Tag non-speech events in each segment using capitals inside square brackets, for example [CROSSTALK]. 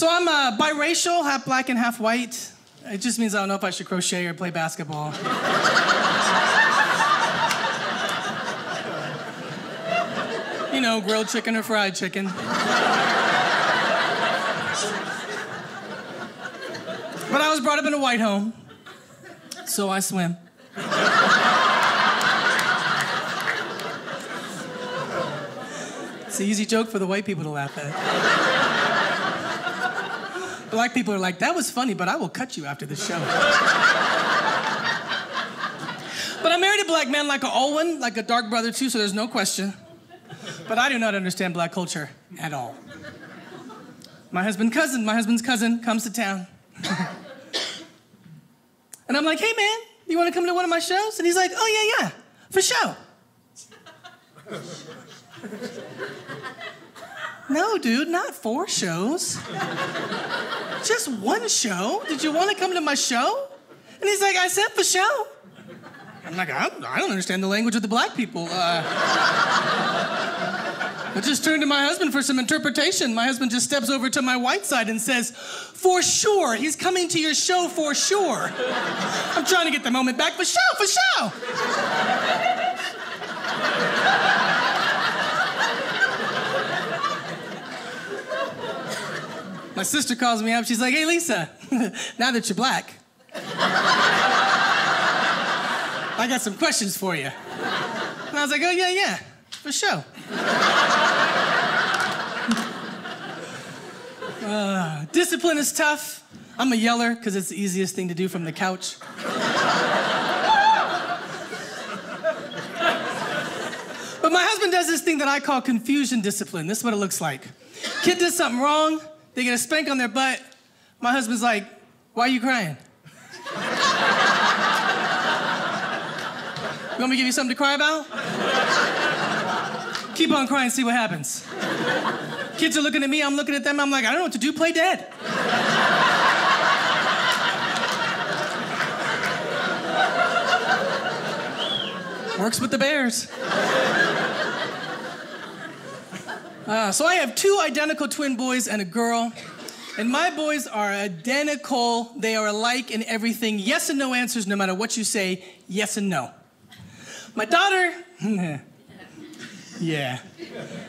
So I'm uh, biracial, half black and half white. It just means I don't know if I should crochet or play basketball. [LAUGHS] you know, grilled chicken or fried chicken. But I was brought up in a white home, so I swim. It's an easy joke for the white people to laugh at. Black people are like, that was funny, but I will cut you after the show. but I married a black man like a Owen, like a dark brother too, so there's no question. But I do not understand black culture at all. My husband's cousin, my husband's cousin comes to town. [LAUGHS] and I'm like, hey man, you wanna come to one of my shows? And he's like, oh yeah, yeah, for sure. [LAUGHS] No, dude, not four shows. Just one show? Did you want to come to my show? And he's like, I said for show. I'm like, I don't, I don't understand the language of the black people. Uh, I just turned to my husband for some interpretation. My husband just steps over to my white side and says, For sure, he's coming to your show for sure. I'm trying to get the moment back for show, for show. My sister calls me up. She's like, hey, Lisa, [LAUGHS] now that you're black, I got some questions for you. And I was like, oh, yeah, yeah, for sure. [LAUGHS] uh, discipline is tough. I'm a yeller because it's the easiest thing to do from the couch. but my husband does this thing that I call confusion discipline. This is what it looks like. Kid does something wrong, they get a spank on their butt. My husband's like, Why are you crying? [LAUGHS] you want me to give you something to cry about? Keep on crying, see what happens. Kids are looking at me, I'm looking at them, I'm like, I don't know what to do, play dead. [LAUGHS] Works with the bears. Uh, so I have two identical twin boys and a girl. And my boys are identical. They are alike in everything. Yes and no answers, no matter what you say, yes and no. My daughter, [LAUGHS] yeah,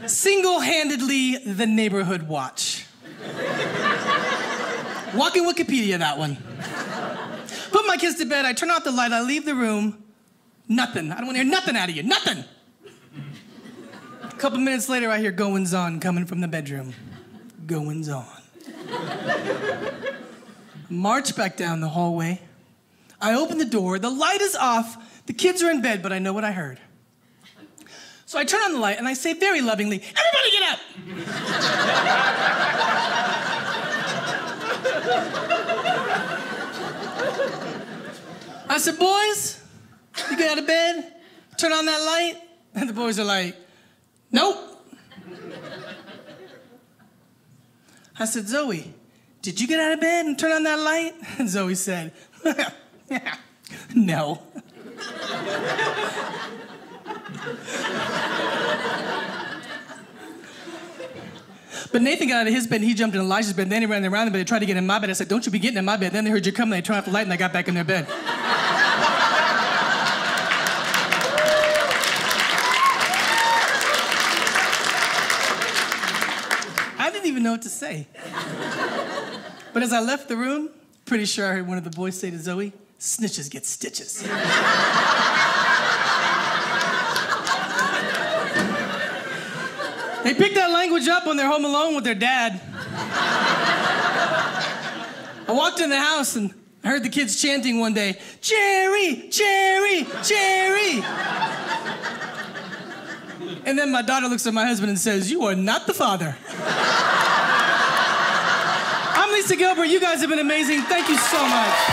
single handedly the neighborhood watch. Walking Wikipedia, that one. Put my kids to bed, I turn off the light, I leave the room. Nothing. I don't want to hear nothing out of you. Nothing couple minutes later, I hear goings on coming from the bedroom. Goings on. March back down the hallway. I open the door. The light is off. The kids are in bed, but I know what I heard. So I turn on the light and I say very lovingly, Everybody get up! I said, Boys, you get out of bed, turn on that light. And the boys are like, Nope. I said, Zoe, did you get out of bed and turn on that light? And [LAUGHS] Zoe said, [LAUGHS] No. But Nathan got out of his bed and he jumped in Elijah's bed. And then he ran around the bed and tried to get in my bed. I said, Don't you be getting in my bed. Then they heard you come and they turned off the light and they got back in their bed. Even know what to say. [LAUGHS] but as I left the room, pretty sure I heard one of the boys say to Zoe, snitches get stitches. they picked that language up when they're home alone with their dad. I walked in the house and I heard the kids chanting one day, Jerry, Jerry, Jerry. And then my daughter looks at my husband and says, You are not the father. Lisa Gilbert. You guys have been amazing. Thank you so much.